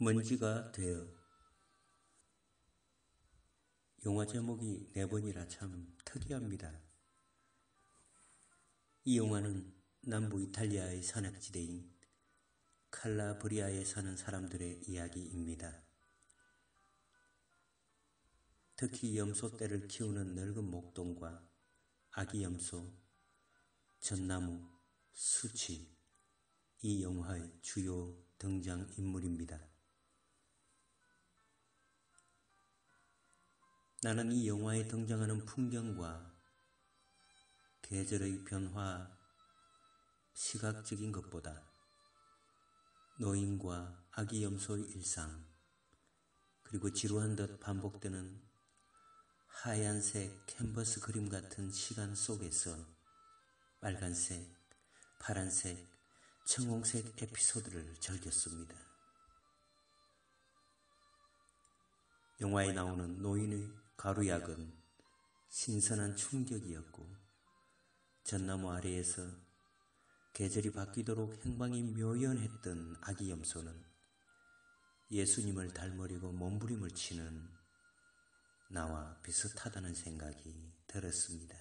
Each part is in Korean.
먼지가 되어 영화 제목이 네 번이라 참 특이합니다. 이 영화는 남부 이탈리아의 산악지대인 칼라브리아에 사는 사람들의 이야기입니다. 특히 염소떼를 키우는 늙은 목동과 아기 염소, 전나무, 수치, 이 영화의 주요 등장인물입니다. 나는 이 영화에 등장하는 풍경과 계절의 변화, 시각적인 것보다 노인과 아기 염소의 일상, 그리고 지루한 듯 반복되는 하얀색 캔버스 그림 같은 시간 속에서 빨간색, 파란색, 청홍색 에피소드를 즐겼습니다. 영화에 나오는 노인의 가루약은 신선한 충격이었고 전나무 아래에서 계절이 바뀌도록 행방이 묘연했던 아기 염소는 예수님을 닮으려고 몸부림을 치는 나와 비슷하다는 생각이 들었습니다.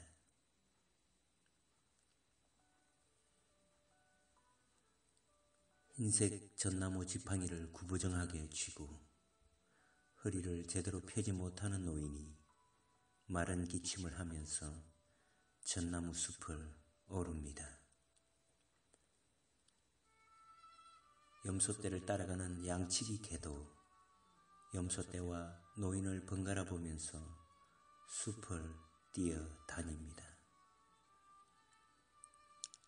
흰색 전나무 지팡이를 구부정하게 쥐고 허리를 제대로 펴지 못하는 노인이 마른 기침을 하면서 전나무 숲을 오릅니다. 염소떼를 따라가는 양치기 개도 염소떼와 노인을 번갈아 보면서 숲을 뛰어다닙니다.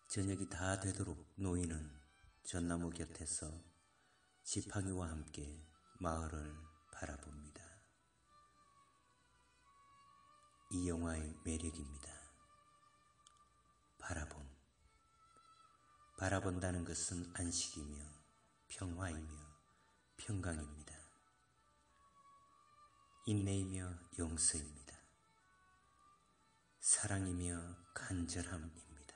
저녁이 다 되도록 노인은 전나무 곁에서 지팡이와 함께 마을을 바라봅니다. 이 영화의 매력입니다. 바라봄. 바라본다는 것은 안식이며 평화이며 평강입니다. 인내이며 용서입니다. 사랑이며 간절함입니다.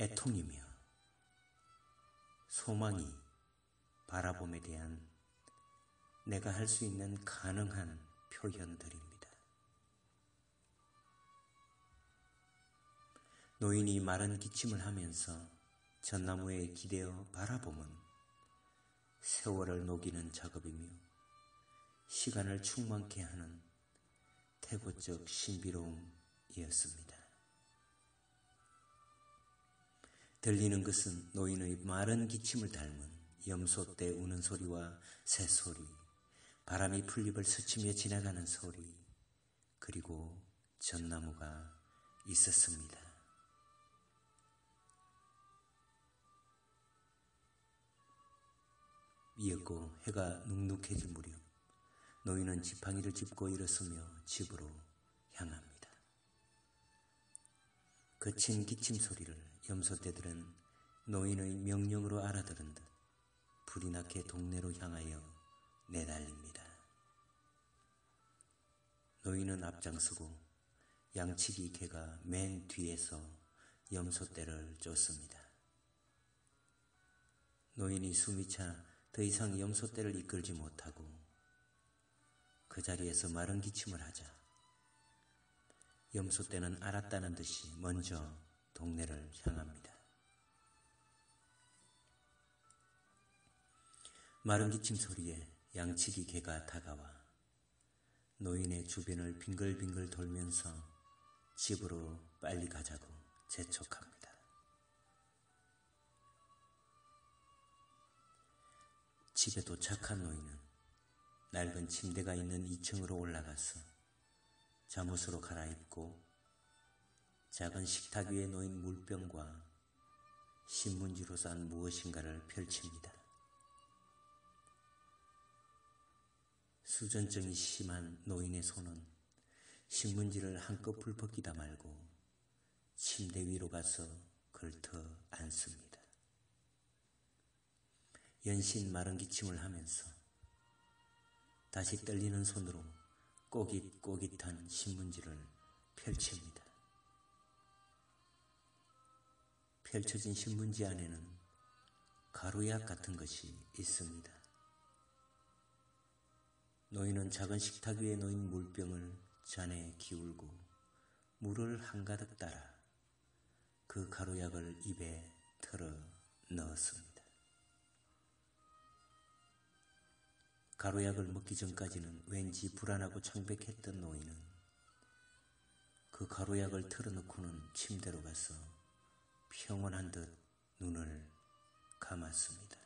애통이며 소망이 바라봄에 대한 내가 할 수 있는 가능한 표현들입니다. 노인이 마른 기침을 하면서 전나무에 기대어 바라봄은 세월을 녹이는 작업이며 시간을 충만케 하는 태고적 신비로움이었습니다. 들리는 것은 노인의 마른 기침을 닮은 염소떼 우는 소리와 새소리, 바람이 풀잎을 스치며 지나가는 소리, 그리고 전나무가 있었습니다. 이었고 해가 눅눅해질 무렵 노인은 지팡이를 짚고 일어서며 집으로 향합니다. 거친 기침 소리를 염소떼들은 노인의 명령으로 알아들은 듯 불이 나게 동네로 향하여 내달립니다. 노인은 앞장서고 양치기 개가 맨 뒤에서 염소떼를 쫓습니다. 노인이 숨이 차 더 이상 염소떼를 이끌지 못하고 그 자리에서 마른 기침을 하자 염소떼는 알았다는 듯이 먼저 동네를 향합니다. 마른 기침 소리에 양치기 개가 다가와 노인의 주변을 빙글빙글 돌면서 집으로 빨리 가자고 재촉합니다. 집에 도착한 노인은 낡은 침대가 있는 2층으로 올라가서 잠옷으로 갈아입고 작은 식탁 위에 놓인 물병과 신문지로 싼 무엇인가를 펼칩니다. 수전증이 심한 노인의 손은 신문지를 한꺼풀 벗기다 말고 침대 위로 가서 걸터 앉습니다. 연신 마른 기침을 하면서 다시 떨리는 손으로 꼬깃꼬깃한 신문지를 펼칩니다. 펼쳐진 신문지 안에는 가루약 같은 것이 있습니다. 노인은 작은 식탁 위에 놓인 물병을 잔에 기울고 물을 한가득 따라 그 가루약을 입에 털어 넣었습니다. 가루약을 먹기 전까지는 왠지 불안하고 창백했던 노인은 그 가루약을 털어놓고는 침대로 가서 평온한 듯 눈을 감았습니다.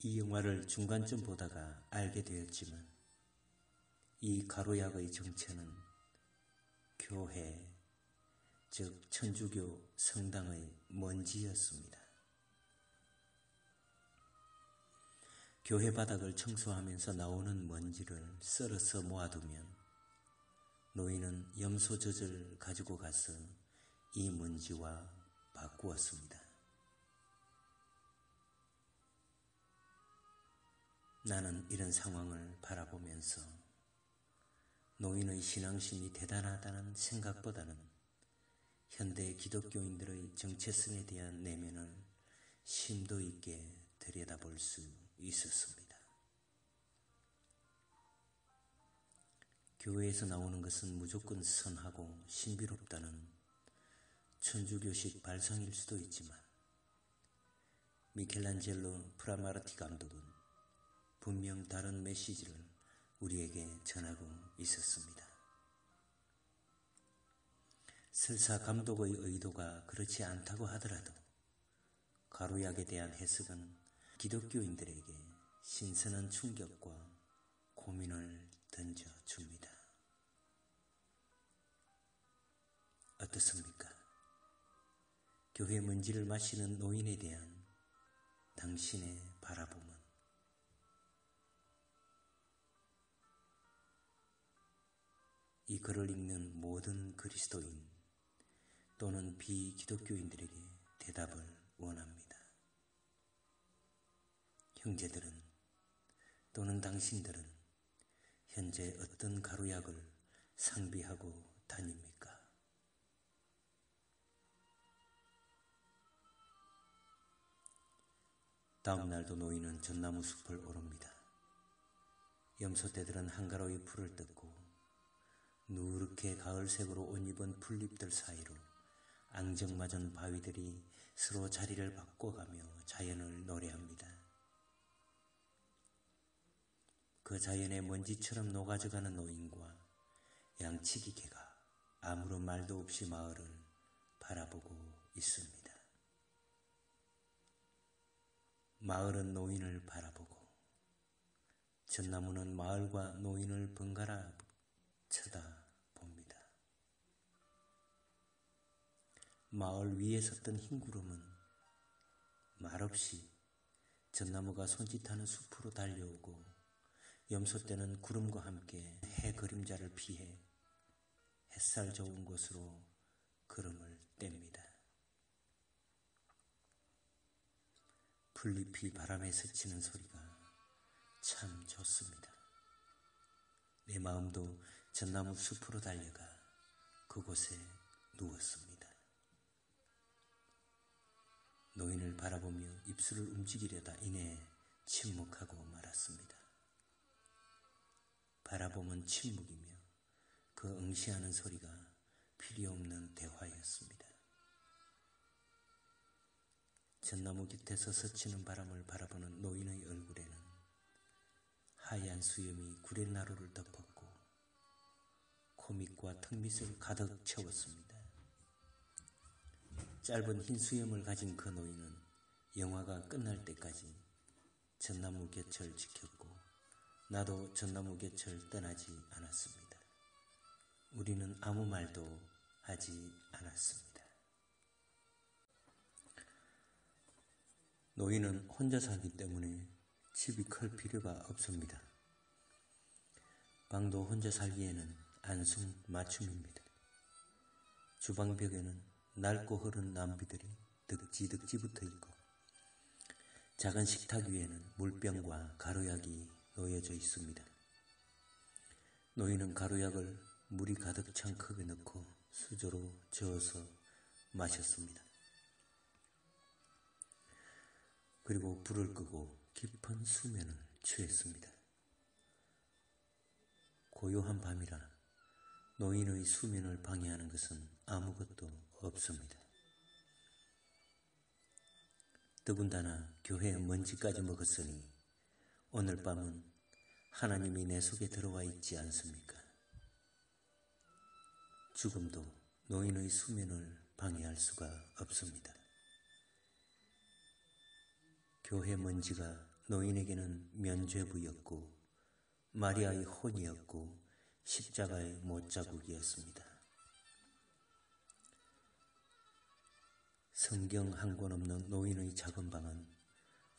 이 영화를 중간쯤 보다가 알게 되었지만 이 가루약의 정체는 교회, 즉 천주교 성당의 먼지였습니다. 교회 바닥을 청소하면서 나오는 먼지를 썰어서 모아두면 노인은 염소 젖을 가지고 가서 이 먼지와 바꾸었습니다. 나는 이런 상황을 바라보면서 노인의 신앙심이 대단하다는 생각보다는 현대 기독교인들의 정체성에 대한 내면을 심도 있게 들여다볼 수 있었습니다. 교회에서 나오는 것은 무조건 선하고 신비롭다는 천주교식 발상일 수도 있지만 미켈란젤로 프라마르티 감독은 분명 다른 메시지를 우리에게 전하고 있었습니다. 설사 감독의 의도가 그렇지 않다고 하더라도 가루약에 대한 해석은 기독교인들에게 신선한 충격과 고민을 던져줍니다. 어떻습니까? 교회 먼지를 마시는 노인에 대한 당신의 바라봄 이 글을 읽는 모든 그리스도인 또는 비기독교인들에게 대답을 원합니다. 형제들은 또는 당신들은 현재 어떤 가루약을 상비하고 다닙니까? 다음 날도 노인은 전나무 숲을 오릅니다. 염소떼들은 한가로이 풀을 뜯고 누렇게 가을색으로 옷 입은 풀잎들 사이로 앙증맞은 바위들이 서로 자리를 바꿔가며 자연을 노래합니다. 그 자연의 먼지처럼 녹아져가는 노인과 양치기 개가 아무런 말도 없이 마을을 바라보고 있습니다. 마을은 노인을 바라보고 전나무는 마을과 노인을 번갈아 쳐다봅니다. 마을 위에 섰던 흰 구름은 말없이 전나무가 손짓하는 숲으로 달려오고 염소 때는 구름과 함께 해 그림자를 피해 햇살 좋은 곳으로 걸음을 뗍니다. 풀잎이 바람에 스치는 소리가 참 좋습니다. 내 마음도 전나무 숲으로 달려가 그곳에 누웠습니다. 노인을 바라보며 입술을 움직이려다 이내 침묵하고 말았습니다. 바라보면 침묵이며 그 응시하는 소리가 필요 없는 대화였습니다. 전나무 곁에서 스치는 바람을 바라보는 노인의 얼굴에는 하얀 수염이 구레나루를 덮었고 코밑과 턱밑을 가득 채웠습니다. 짧은 흰 수염을 가진 그 노인은 영화가 끝날 때까지 전나무 곁을 지켰고 나도 전나무 곁을 떠나지 않았습니다. 우리는 아무 말도 하지 않았습니다. 노인은 혼자 살기 때문에 집이 클 필요가 없습니다. 방도 혼자 살기에는 단순 맞춤입니다. 주방벽에는 낡고 흐른 남비들이 득지득지 붙어 있고 작은 식탁 위에는 물병과 가루약이 놓여져 있습니다. 노인은 가루약을 물이 가득 찬 컵에 넣고 수저로 저어서 마셨습니다. 그리고 불을 끄고 깊은 수면을 취했습니다. 고요한 밤이라 노인의 수면을 방해하는 것은 아무것도 없습니다. 더군다나 교회에 먼지까지 먹었으니 오늘 밤은 하나님이 내 속에 들어와 있지 않습니까? 죽음도 노인의 수면을 방해할 수가 없습니다. 교회 먼지가 노인에게는 면죄부였고 마리아의 혼이었고 십자가의 못자국이었습니다. 성경 한 권 없는 노인의 작은 방은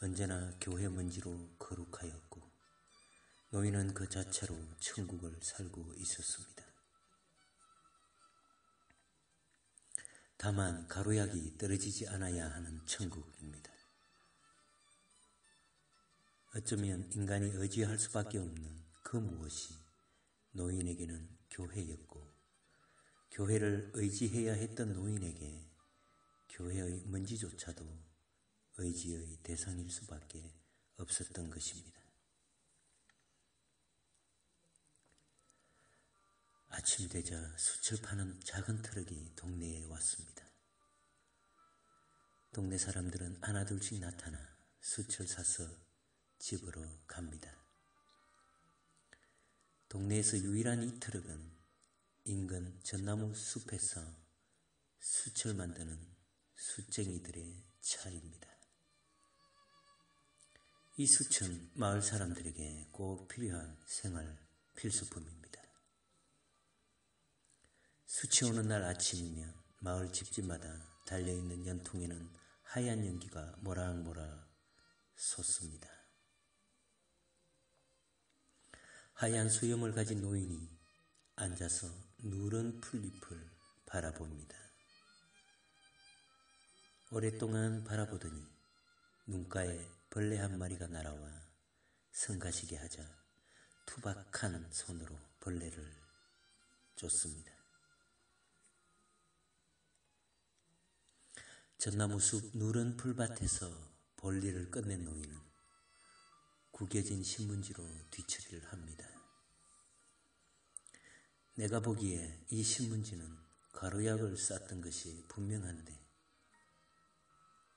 언제나 교회 먼지로 거룩하였고 노인은 그 자체로 천국을 살고 있었습니다. 다만 가루약이 떨어지지 않아야 하는 천국입니다. 어쩌면 인간이 의지할 수밖에 없는 그 무엇이 노인에게는 교회였고 교회를 의지해야 했던 노인에게 교회의 먼지조차도 의지의 대상일 수밖에 없었던 것입니다. 아침 되자 수철 파는 작은 트럭이 동네에 왔습니다. 동네 사람들은 하나둘씩 나타나 수철 사서 집으로 갑니다. 동네에서 유일한 이 트럭은 인근 전나무 숲에서 수철 만드는 수쟁이들의 차입니다. 이 수천 마을 사람들에게 꼭 필요한 생활 필수품입니다. 수치 오는 날 아침이면 마을 집집마다 달려있는 연통에는 하얀 연기가 모락모락 솟습니다. 하얀 수염을 가진 노인이 앉아서 누런 풀잎을 바라봅니다. 오랫동안 바라보더니 눈가에 벌레 한 마리가 날아와 성가시게 하자 투박한 손으로 벌레를 쫓습니다. 전나무 숲 누런 풀밭에서 볼일을 끝낸 노인은 구겨진 신문지로 뒤처리를 합니다. 내가 보기에 이 신문지는 가루약을 쌌던 것이 분명한데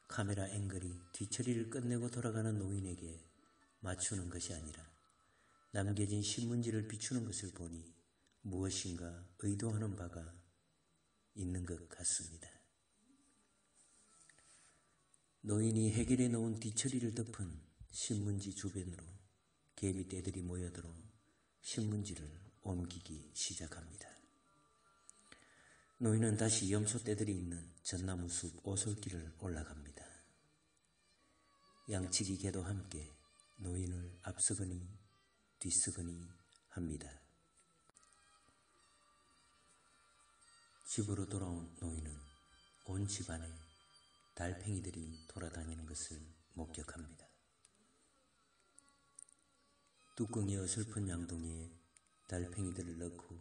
카메라 앵글이 뒤처리를 끝내고 돌아가는 노인에게 맞추는 것이 아니라 남겨진 신문지를 비추는 것을 보니 무엇인가 의도하는 바가 있는 것 같습니다. 노인이 해결해 놓은 뒤처리를 덮은 신문지 주변으로 개미 떼들이 모여들어 신문지를 옮기기 시작합니다. 노인은 다시 염소 떼들이 있는 전나무 숲 오솔길을 올라갑니다. 양치기 개도 함께 노인을 앞서거니 뒤서거니 합니다. 집으로 돌아온 노인은 온 집안에 달팽이들이 돌아다니는 것을 목격합니다. 뚜껑이 어설픈 양동이에 달팽이들을 넣고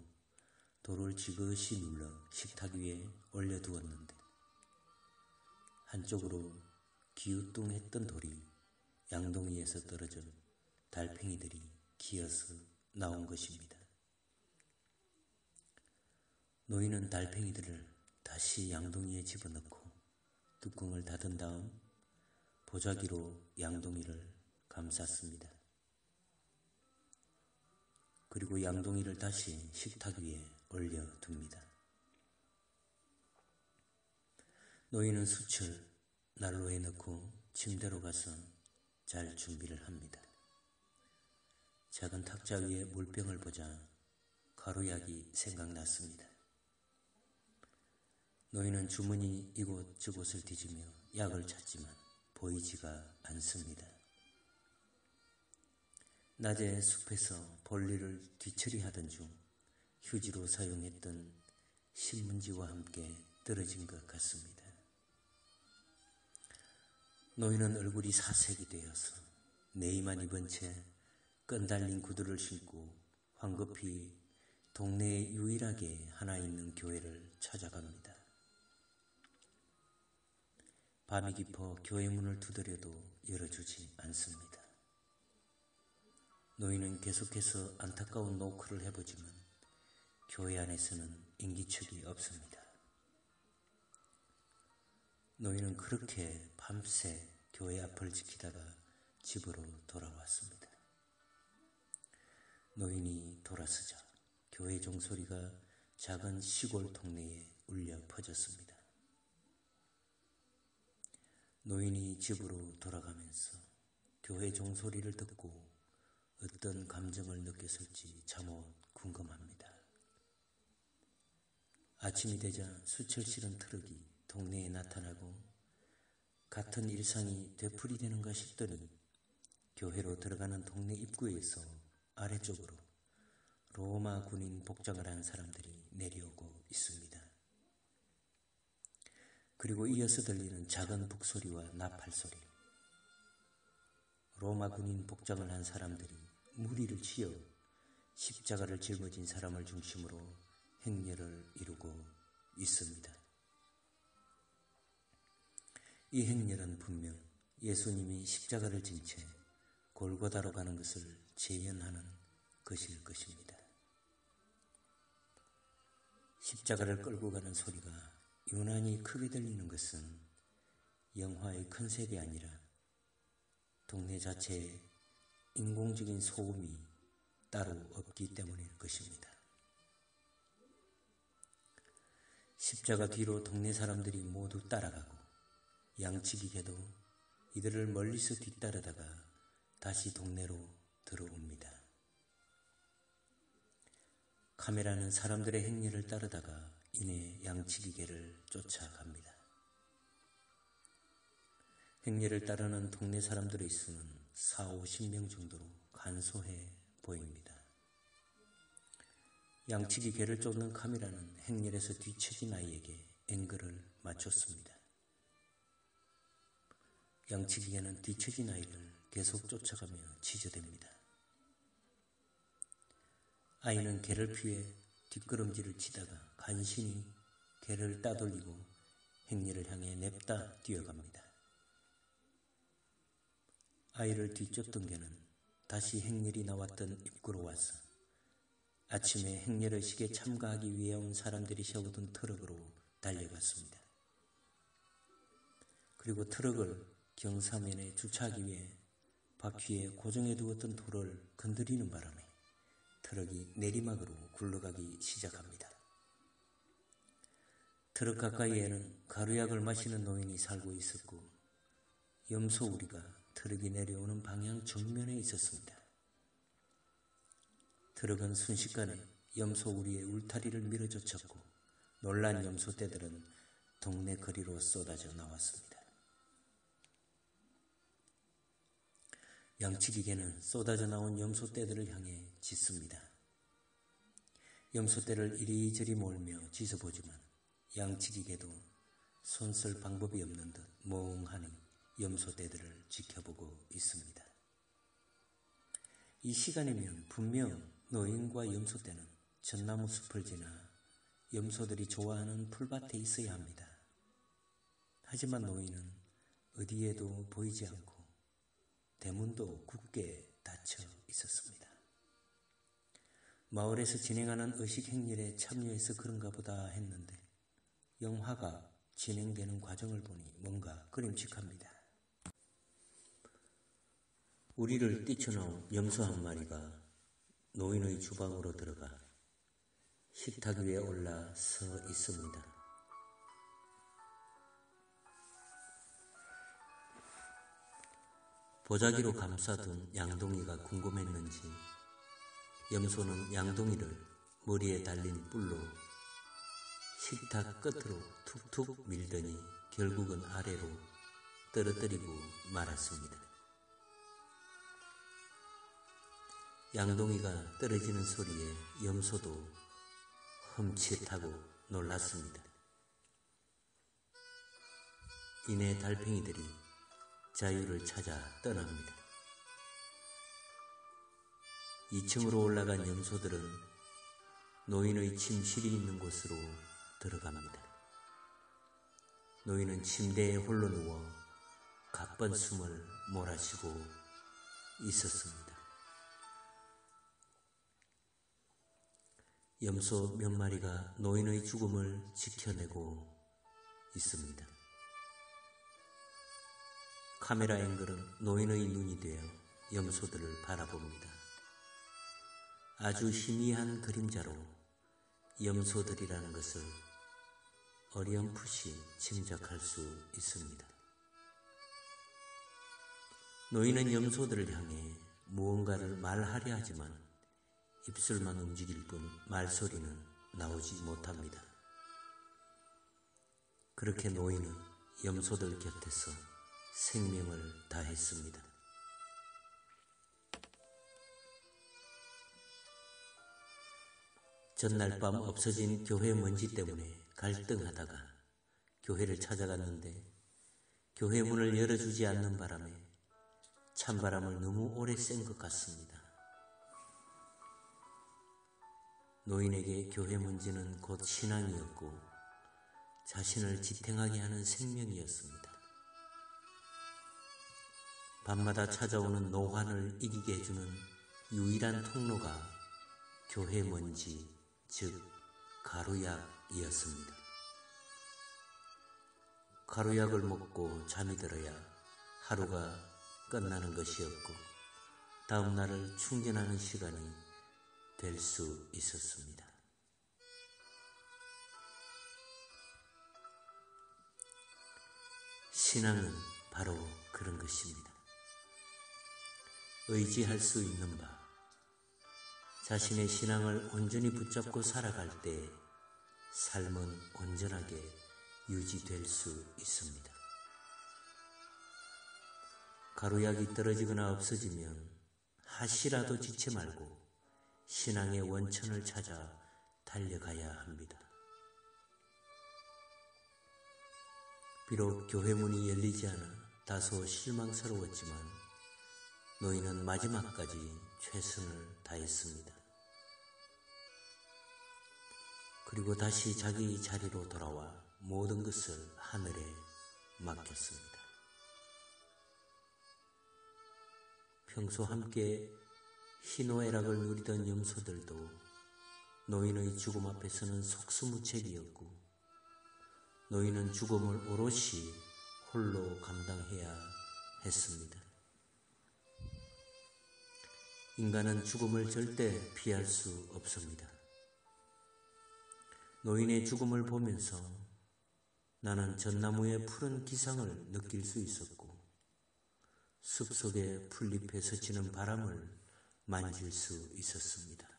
돌을 지그시 눌러 식탁 위에 올려두었는데 한쪽으로 기우뚱했던 돌이 양동이에서 떨어져 달팽이들이 기어서 나온 것입니다. 노인은 달팽이들을 다시 양동이에 집어넣고 뚜껑을 닫은 다음 보자기로 양동이를 감쌌습니다. 그리고 양동이를 다시 식탁 위에 올려둡니다. 노인은 수철 난로에 넣고 침대로 가서 잘 준비를 합니다. 작은 탁자 위에 물병을 보자 가루약이 생각났습니다. 노인은 주머니 이곳 저곳을 뒤지며 약을 찾지만 보이지가 않습니다. 낮에 숲에서 볼일을 뒤처리하던 중 휴지로 사용했던 신문지와 함께 떨어진 것 같습니다. 노인은 얼굴이 사색이 되어서 네이만 입은 채 끈달린 구두를 신고 황급히 동네에 유일하게 하나 있는 교회를 찾아갑니다. 밤이 깊어 교회 문을 두드려도 열어주지 않습니다. 노인은 계속해서 안타까운 노크를 해보지만 교회 안에서는 인기척이 없습니다. 노인은 그렇게 밤새 교회 앞을 지키다가 집으로 돌아왔습니다. 노인이 돌아서자 교회 종소리가 작은 시골 동네에 울려 퍼졌습니다. 노인이 집으로 돌아가면서 교회 종소리를 듣고 어떤 감정을 느꼈을지 참못 궁금합니다. 아침이 되자 숯을 실은 트럭이 동네에 나타나고 같은 일상이 되풀이되는가 싶더니 교회로 들어가는 동네 입구에서 아래쪽으로 로마 군인 복장을 한 사람들이 내려오고 있습니다. 그리고 이어서 들리는 작은 북소리와 나팔소리. 로마 군인 복장을 한 사람들이 무리를 지어 십자가를 짊어진 사람을 중심으로 행렬을 이루고 있습니다. 이 행렬은 분명 예수님이 십자가를 진 채 골고다로 가는 것을 재현하는 것일 것입니다. 십자가를 끌고 가는 소리가 유난히 크게 들리는 것은 영화의 컨셉이 아니라 동네 자체에 인공적인 소음이 따로 없기 때문일 것입니다. 십자가 뒤로 동네 사람들이 모두 따라가고 양치기 개도 이들을 멀리서 뒤따르다가 다시 동네로 들어옵니다. 카메라는 사람들의 행렬을 따르다가 이내 양치기개를 쫓아갑니다. 행렬을 따르는 동네 사람들의 수는 4, 50명 정도로 간소해 보입니다. 양치기 개를 쫓는 카메라는 행렬에서 뒤처진 아이에게 앵글을 맞췄습니다. 양치기 개는 뒤처진 아이를 계속 쫓아가며 지저댑니다. 아이는 개를 피해 뒷걸음질을 치다가 간신히 개를 따돌리고 행렬을 향해 냅다 뛰어갑니다. 아이를 뒤쫓던 개는 다시 행렬이 나왔던 입구로 와서 아침에 행렬의식에 참가하기 위해 온 사람들이 세우던 트럭으로 달려갔습니다. 그리고 트럭을 경사면에 주차하기 위해 바퀴에 고정해 두었던 돌을 건드리는 바람에 트럭이 내리막으로 굴러가기 시작합니다. 트럭 가까이에는 가루약을 마시는 노인이 살고 있었고 염소 우리가 트럭이 내려오는 방향 정면에 있었습니다. 트럭은 순식간에 염소 우리의 울타리를 밀어젖혔고 놀란 염소 떼들은 동네 거리로 쏟아져 나왔습니다. 양치기개는 쏟아져 나온 염소 떼들을 향해 짖습니다. 염소 떼를 이리저리 몰며 짖어보지만 양치기개도 손쓸 방법이 없는 듯 멍하니 염소 떼들을 지켜보고 있습니다. 이 시간이면 분명 노인과 염소 떼는 전나무 숲을 지나 염소들이 좋아하는 풀밭에 있어야 합니다. 하지만 노인은 어디에도 보이지 않고 대문도 굳게 닫혀 있었습니다. 마을에서 진행하는 의식 행렬에 참여해서 그런가 보다 했는데 영화가 진행되는 과정을 보니 뭔가 그림칙합니다. 우리를 뛰쳐나온 염소 한 마리가 노인의 주방으로 들어가 식탁 위에 올라 서 있습니다. 보자기로 감싸둔 양동이가 궁금했는지 염소는 양동이를 머리에 달린 뿔로 식탁 끝으로 툭툭 밀더니 결국은 아래로 떨어뜨리고 말았습니다. 양동이가 떨어지는 소리에 염소도 흠칫하고 놀랐습니다. 이내 달팽이들이 자유를 찾아 떠납니다. 2층으로 올라간 염소들은 노인의 침실이 있는 곳으로 들어갑니다. 노인은 침대에 홀로 누워 가쁜 숨을 몰아쉬고 있었습니다. 염소 몇 마리가 노인의 죽음을 지켜내고 있습니다. 카메라 앵글은 노인의 눈이 되어 염소들을 바라봅니다. 아주 희미한 그림자로 염소들이라는 것을 어렴풋이 짐작할 수 있습니다. 노인은 염소들을 향해 무언가를 말하려 하지만 입술만 움직일 뿐 말소리는 나오지 못합니다. 그렇게 노인은 염소들 곁에서 생명을 다했습니다. 전날 밤 없어진 교회 먼지 때문에 갈등하다가 교회를 찾아갔는데 교회 문을 열어주지 않는 바람에 찬바람을 너무 오래 쐰 것 같습니다. 노인에게 교회 문제는 곧 신앙이었고 자신을 지탱하게 하는 생명이었습니다. 밤마다 찾아오는 노환을 이기게 해주는 유일한 통로가 교회 먼지, 즉 가루약이었습니다. 가루약을 먹고 잠이 들어야 하루가 끝나는 것이었고 다음 날을 충전하는 시간이 될 수 있었습니다. 신앙은 바로 그런 것입니다. 의지할 수 있는 바, 자신의 신앙을 온전히 붙잡고 살아갈 때 삶은 온전하게 유지될 수 있습니다. 가루약이 떨어지거나 없어지면 하시라도 지체 말고 신앙의 원천을 찾아 달려가야 합니다. 비록 교회 문이 열리지 않아 다소 실망스러웠지만 노인은 마지막까지 최선을 다했습니다. 그리고 다시 자기 자리로 돌아와 모든 것을 하늘에 맡겼습니다. 평소 함께 희노애락을 누리던 염소들도 노인의 죽음 앞에서는 속수무책이었고 노인은 죽음을 오롯이 홀로 감당해야 했습니다. 인간은 죽음을 절대 피할 수 없습니다. 노인의 죽음을 보면서 나는 전나무의 푸른 기상을 느낄 수 있었고 숲속에 풀잎에 스치는 바람을 만질 수 있었습니다.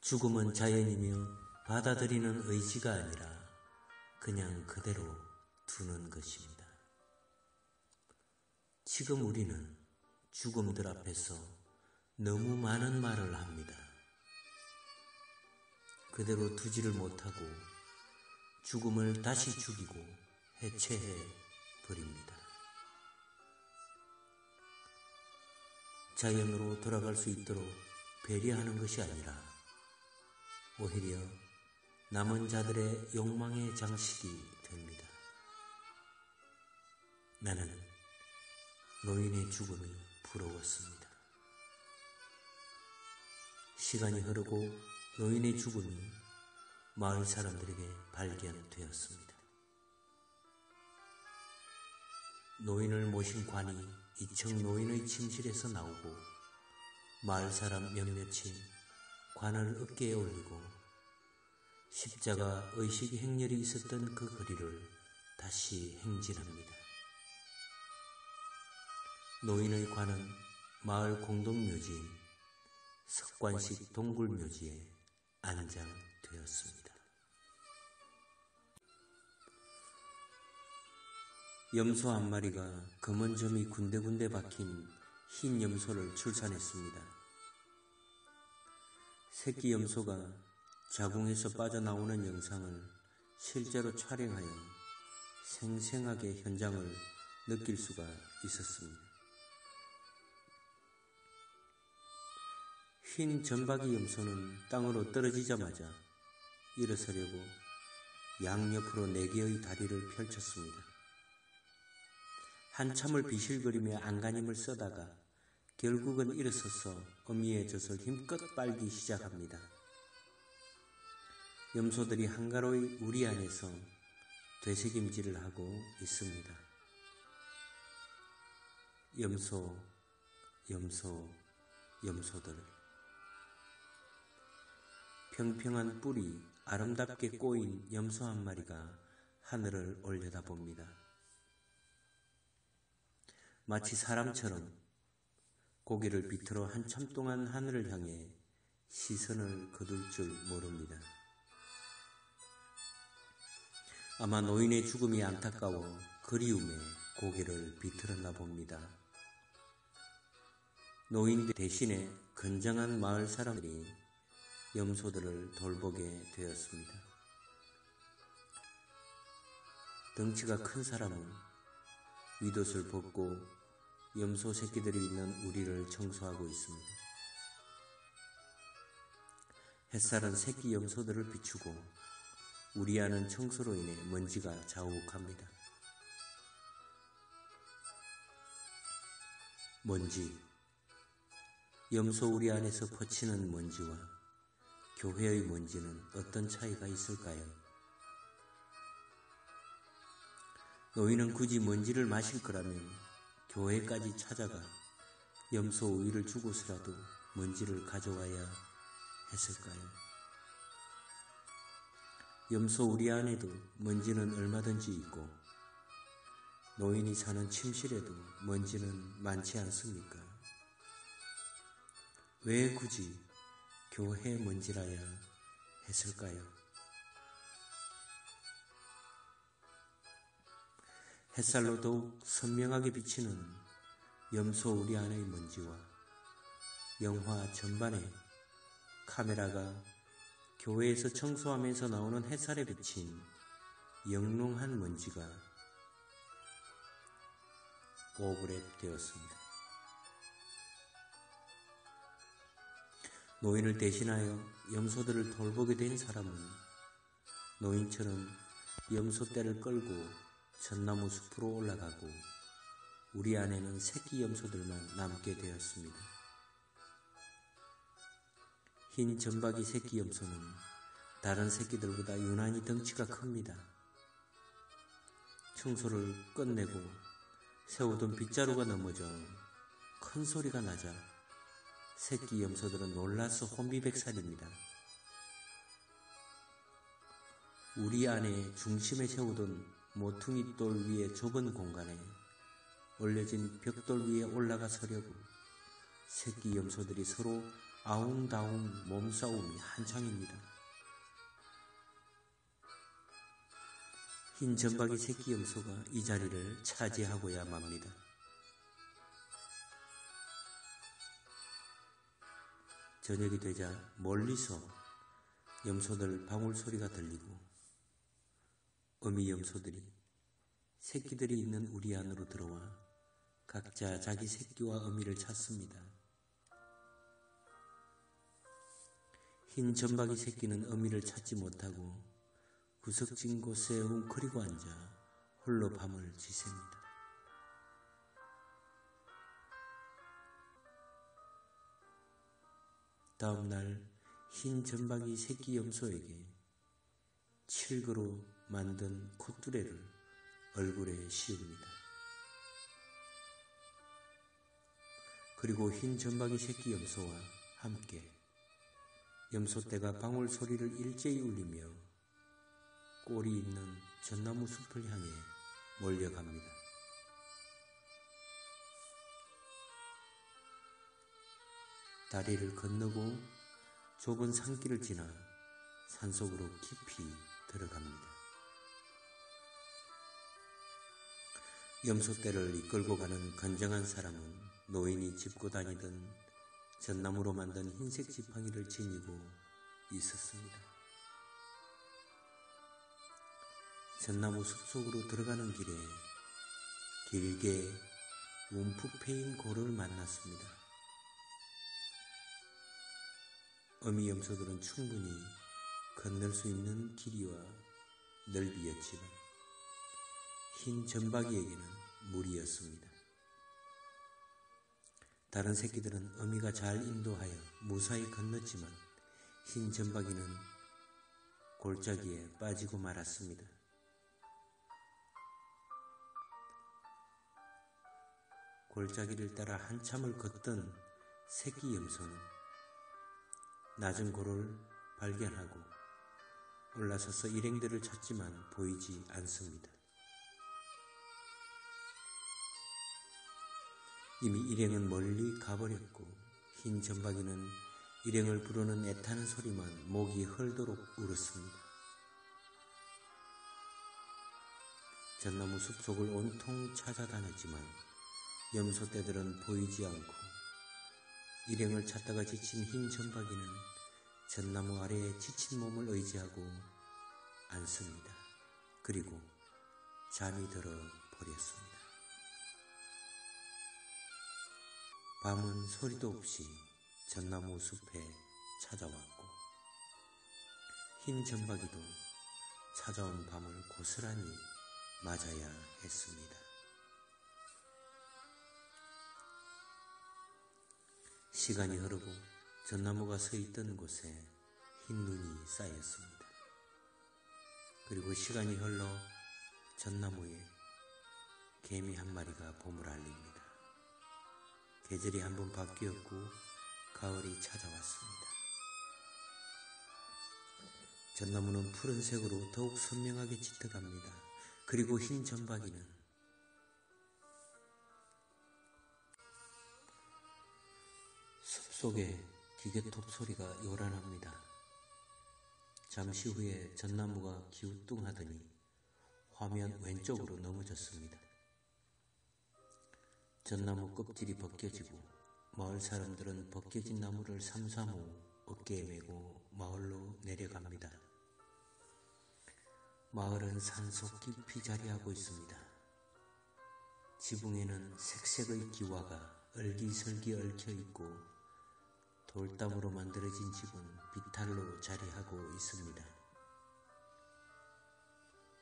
죽음은 자연이며 받아들이는 의지가 아니라 그냥 그대로 두는 것입니다. 지금 우리는 죽음들 앞에서 너무 많은 말을 합니다. 그대로 두지를 못하고 죽음을 다시 죽이고 해체해 버립니다. 자연으로 돌아갈 수 있도록 배려하는 것이 아니라 오히려 남은 자들의 욕망의 장식이 됩니다. 나는 노인의 죽음이 부러웠습니다. 시간이 흐르고 노인의 죽음이 마을 사람들에게 발견되었습니다. 노인을 모신 관이 이층 노인의 침실에서 나오고 마을 사람 몇몇이 관을 어깨에 올리고 십자가 의식 행렬이 있었던 그 거리를 다시 행진합니다. 노인의 관은 마을 공동묘지인 석관식 동굴묘지에 안장되었습니다. 염소 한 마리가 검은 점이 군데군데 박힌 흰 염소를 출산했습니다. 새끼 염소가 자궁에서 빠져나오는 영상을 실제로 촬영하여 생생하게 현장을 느낄 수가 있었습니다. 흰 점박이 염소는 땅으로 떨어지자마자 일어서려고 양옆으로 네 개의 다리를 펼쳤습니다. 한참을 비실거리며 안간힘을 써다가 결국은 일어서서 어미의 젖을 힘껏 빨기 시작합니다. 염소들이 한가로이 우리 안에서 되새김질을 하고 있습니다. 염소, 염소, 염소들. 평평한 뿔이 아름답게 꼬인 염소 한 마리가 하늘을 올려다봅니다. 마치 사람처럼 고개를 비틀어 한참 동안 하늘을 향해 시선을 거둘 줄 모릅니다. 아마 노인의 죽음이 안타까워 그리움에 고개를 비틀었나 봅니다. 노인 대신에 건장한 마을 사람들이 염소들을 돌보게 되었습니다. 덩치가 큰 사람은 윗옷을 벗고 염소 새끼들이 있는 우리를 청소하고 있습니다. 햇살은 새끼 염소들을 비추고 우리 안은 청소로 인해 먼지가 자욱합니다. 먼지. 염소 우리 안에서 퍼치는 먼지와 교회의 먼지는 어떤 차이가 있을까요? 노인은 굳이 먼지를 마실 거라면 교회까지 찾아가 염소 우유를 주고서라도 먼지를 가져와야 했을까요? 염소 우리 안에도 먼지는 얼마든지 있고 노인이 사는 침실에도 먼지는 많지 않습니까? 왜 굳이 교회 먼지라야 했을까요? 햇살로 더욱 선명하게 비치는 염소 우리 안의 먼지와 영화 전반에 카메라가 교회에서 청소하면서 나오는 햇살에 비친 영롱한 먼지가 오브랩 되었습니다. 노인을 대신하여 염소들을 돌보게 된 사람은 노인처럼 염소떼를 끌고 전나무 숲으로 올라가고 우리 안에는 새끼 염소들만 남게 되었습니다. 흰 점박이 새끼 염소는 다른 새끼들보다 유난히 덩치가 큽니다. 청소를 끝내고 세우던 빗자루가 넘어져 큰 소리가 나자 새끼 염소들은 놀라서 혼비백살입니다. 우리 안에 중심에 세우던 모퉁이 돌 위에 좁은 공간에 올려진 벽돌 위에 올라가 서려고 새끼 염소들이 서로 아웅다웅 몸싸움이 한창입니다. 흰 점박이 새끼 염소가 이 자리를 차지하고야 맙니다. 저녁이 되자 멀리서 염소들 방울 소리가 들리고 어미 염소들이 새끼들이 있는 우리 안으로 들어와 각자 자기 새끼와 어미를 찾습니다. 흰 점박이 새끼는 어미를 찾지 못하고 구석진 곳에 웅크리고 앉아 홀로 밤을 지셉니다. 다음날 흰 점박이 새끼 염소에게 칠그로 만든 콧두레를 얼굴에 씌웁니다. 그리고 흰 점박이 새끼 염소와 함께 염소떼가 방울 소리를 일제히 울리며 꼴이 있는 전나무 숲을 향해 몰려갑니다. 다리를 건너고 좁은 산길을 지나 산속으로 깊이 들어갑니다. 염소 떼를 이끌고 가는 건정한 사람은 노인이 짚고 다니던 전나무로 만든 흰색 지팡이를 지니고 있었습니다. 전나무 숲속으로 들어가는 길에 길게 움푹 패인 고를 만났습니다. 어미 염소들은 충분히 건널 수 있는 길이와 넓이였지만 흰 점박이에게는 무리였습니다. 다른 새끼들은 어미가 잘 인도하여 무사히 건넜지만 흰 점박이는 골짜기에 빠지고 말았습니다. 골짜기를 따라 한참을 걷던 새끼 염소는 낮은 고를 발견하고 올라서서 일행들을 찾지만 보이지 않습니다. 이미 일행은 멀리 가버렸고 흰 점박이는 일행을 부르는 애타는 소리만 목이 헐도록 울었습니다. 전나무 숲속을 온통 찾아다녔지만 염소떼들은 보이지 않고 일행을 찾다가 지친 흰 점박이는 전나무 아래에 지친 몸을 의지하고 앉습니다. 그리고 잠이 들어 버렸습니다. 밤은 소리도 없이 전나무 숲에 찾아왔고 흰 점박이도 찾아온 밤을 고스란히 맞아야 했습니다. 시간이 흐르고 전나무가 서 있던 곳에 흰 눈이 쌓였습니다. 그리고 시간이 흘러 전나무에 개미 한 마리가 봄을 알립니다. 계절이 한번 바뀌었고 가을이 찾아왔습니다. 전나무는 푸른색으로 더욱 선명하게 짙어갑니다. 그리고 흰 점박이는 숲속에 기계톱 소리가 요란합니다. 잠시 후에 전나무가 기우뚱하더니 화면 왼쪽으로 넘어졌습니다. 전나무 껍질이 벗겨지고 마을 사람들은 벗겨진 나무를 삼삼오 어깨에 메고 마을로 내려갑니다. 마을은 산속 깊이 자리하고 있습니다. 지붕에는 색색의 기와가 얼기설기 얽혀 있고 돌담으로 만들어진 집은 비탈로 자리하고 있습니다.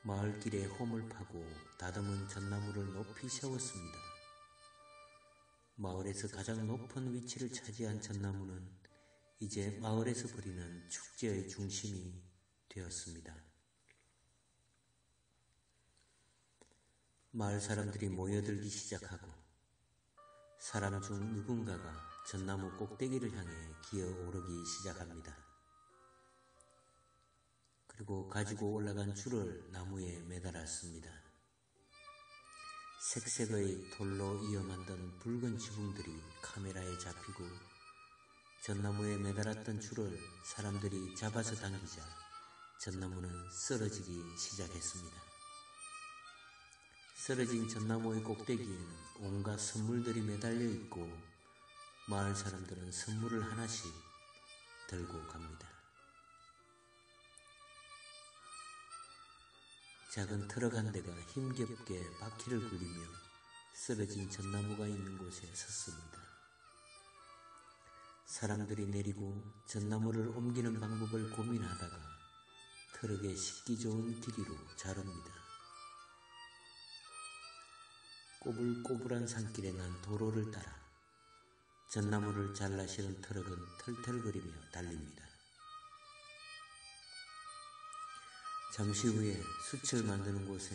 마을길에 홈을 파고 다듬은 전나무를 높이 세웠습니다. 마을에서 가장 높은 위치를 차지한 전나무는 이제 마을에서 벌이는 축제의 중심이 되었습니다. 마을 사람들이 모여들기 시작하고 사람 중 누군가가 전나무 꼭대기를 향해 기어 오르기 시작합니다. 그리고 가지고 올라간 줄을 나무에 매달았습니다. 색색의 돌로 이어 만든 붉은 지붕들이 카메라에 잡히고 전나무에 매달았던 줄을 사람들이 잡아서 당기자 전나무는 쓰러지기 시작했습니다. 쓰러진 전나무의 꼭대기에는 온갖 선물들이 매달려 있고 마을 사람들은 선물을 하나씩 들고 갑니다. 작은 트럭 한 대가 힘겹게 바퀴를 굴리며 쓰러진 전나무가 있는 곳에 섰습니다. 사람들이 내리고 전나무를 옮기는 방법을 고민하다가 트럭에 싣기 좋은 길이로 자릅니다. 꼬불꼬불한 산길에 난 도로를 따라 전나무를 잘라 실은 트럭은 털털거리며 달립니다. 잠시 후에 숯을 만드는 곳에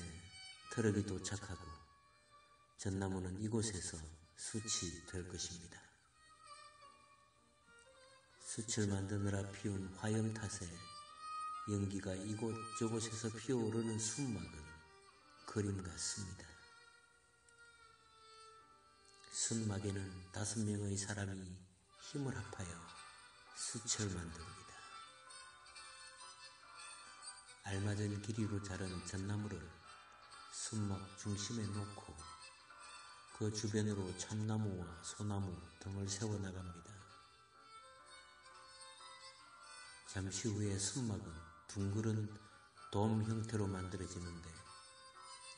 트럭이 도착하고 전나무는 이곳에서 숯이 될 것입니다. 숯을 만드느라 피운 화염 탓에 연기가 이곳저곳에서 피어오르는 숯막은 그림 같습니다. 순막에는 다섯 명의 사람이 힘을 합하여 숯을 만듭니다. 알맞은 길이로 자른 잣나무를 순막 중심에 놓고 그 주변으로 참나무와 소나무 등을 세워 나갑니다. 잠시 후에 순막은 둥그런 돔 형태로 만들어지는데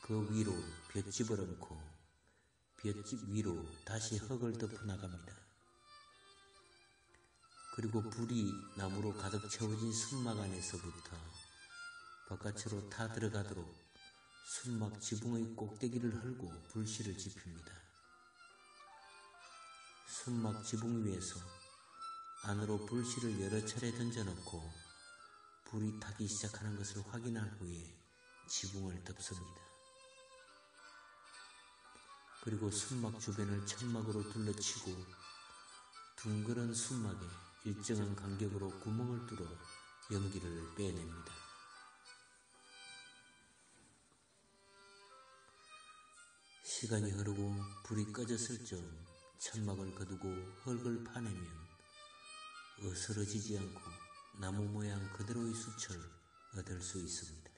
그 위로 볏집을 얹고 볏집 위로 다시 흙을 덮어 나갑니다. 그리고 불이 나무로 가득 채워진 순막 안에서부터 바깥으로 타 들어가도록 순막 지붕의 꼭대기를 헐고 불씨를 지핍니다. 순막 지붕 위에서 안으로 불씨를 여러 차례 던져놓고 불이 타기 시작하는 것을 확인한 후에 지붕을 덮습니다. 그리고 순막 주변을 천막으로 둘러치고 둥그런 순막에 일정한 간격으로 구멍을 뚫어 연기를 빼냅니다. 시간이 흐르고 불이 꺼졌을 즈음 천막을 거두고 흙을 파내면 어스러지지 않고 나무 모양 그대로의 숯을 얻을 수 있습니다.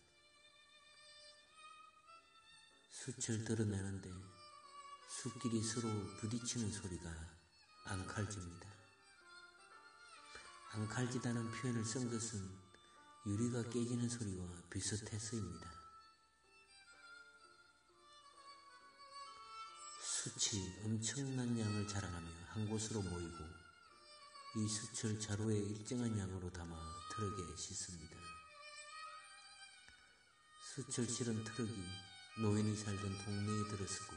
숯을 드러내는데 숯끼리 서로 부딪히는 소리가 앙칼집니다. 앙칼지다는 표현을 쓴 것은 유리가 깨지는 소리와 비슷해서입니다. 숯이 엄청난 양을 자랑하며 한 곳으로 모이고 이 숯을 자루에 일정한 양으로 담아 트럭에 싣습니다. 숯을 실은 트럭이 노인이 살던 동네에 들어서고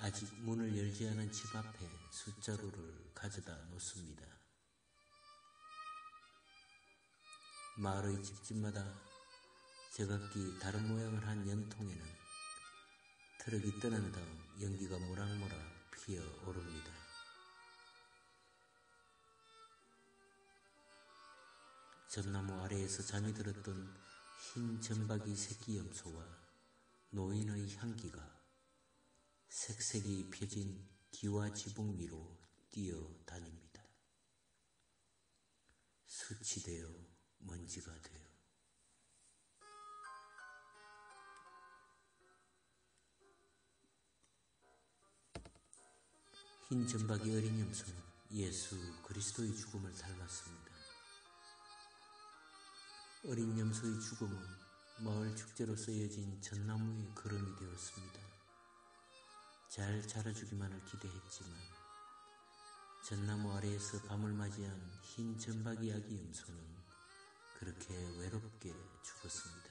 아직 문을 열지 않은 집 앞에 숯자루를 가져다 놓습니다. 마을의 집집마다 제각기 다른 모양을 한 연통에는 트럭이 떠난 다음 연기가 모락모락 피어 오릅니다. 전나무 아래에서 잠이 들었던 흰 점박이 새끼 염소와 노인의 향기가 색색이 펴진 기와 지붕 위로 뛰어다닙니다. 수치 되어 먼지가 되어 흰 점박이 어린 염소는 예수 그리스도의 죽음을 닮았습니다. 어린 염소의 죽음은 마을 축제로 쓰여진 전나무의 걸음이 되었습니다. 잘 자라주기만을 기대했지만 전나무 아래에서 밤을 맞이한 흰 점박이 아기 염소는 그렇게 외롭게 죽었습니다.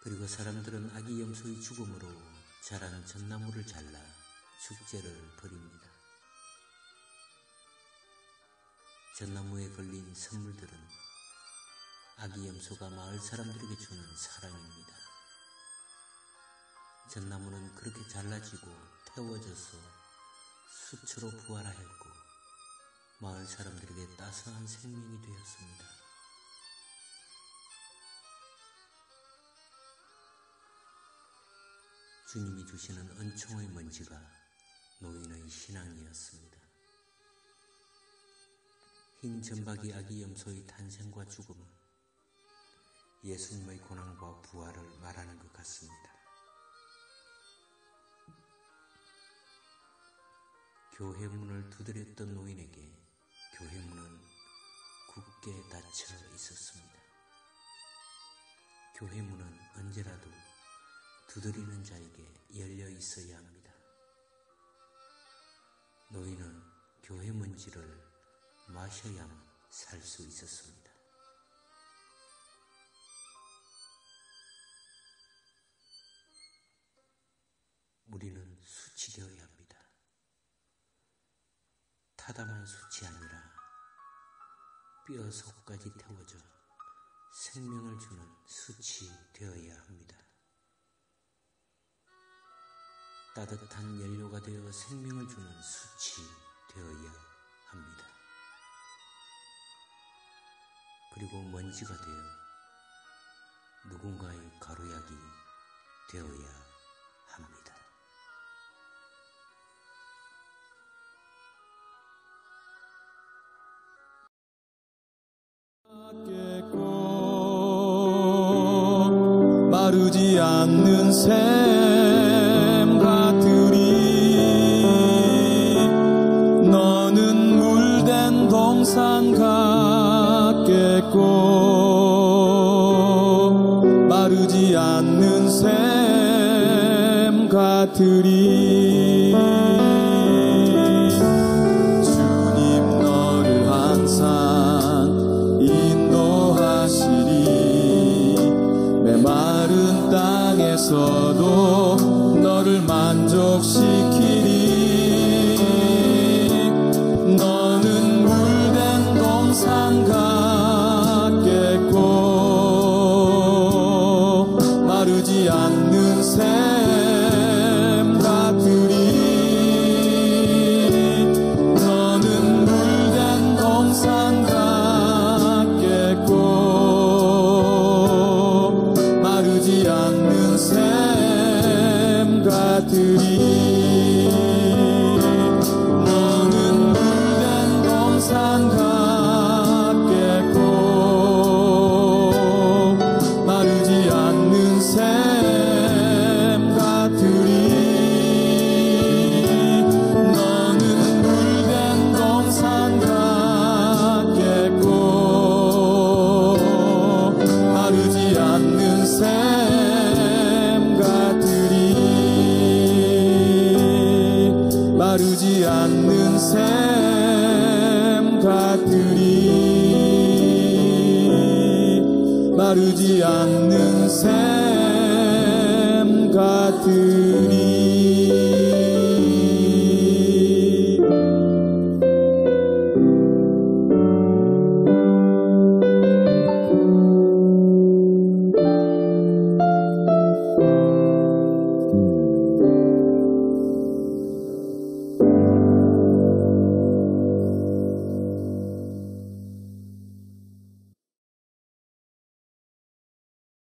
그리고 사람들은 아기 염소의 죽음으로 자란 전나무를 잘라 축제를 벌입니다. 전나무에 걸린 선물들은 아기 염소가 마을 사람들에게 주는 사랑입니다. 전나무는 그렇게 잘라지고 태워져서 수초로 부활하였고 마을 사람들에게 따스한 생명이 되었습니다. 주님이 주시는 은총의 먼지가 노인의 신앙이었습니다. 흰 점박이 아기 염소의 탄생과 죽음은 예수님의 고난과 부활을 말하는 것 같습니다. 교회 문을 두드렸던 노인에게 교회 문은 굳게 닫혀 있었습니다. 교회 문은 언제라도 두드리는 자에게 열려 있어야 합니다. 노인은 교회 먼지를 마셔야만 살 수 있었습니다. 우리는 수치되어야 합니다. 타담한 수치 아니라 뼈 속까지 태워져 생명을 주는 수치 되어야 합니다. 따뜻한 연료가 되어 생명을 주는 수치 되어야 합니다. 그리고 먼지가 되어 누군가의 가루약이 되어야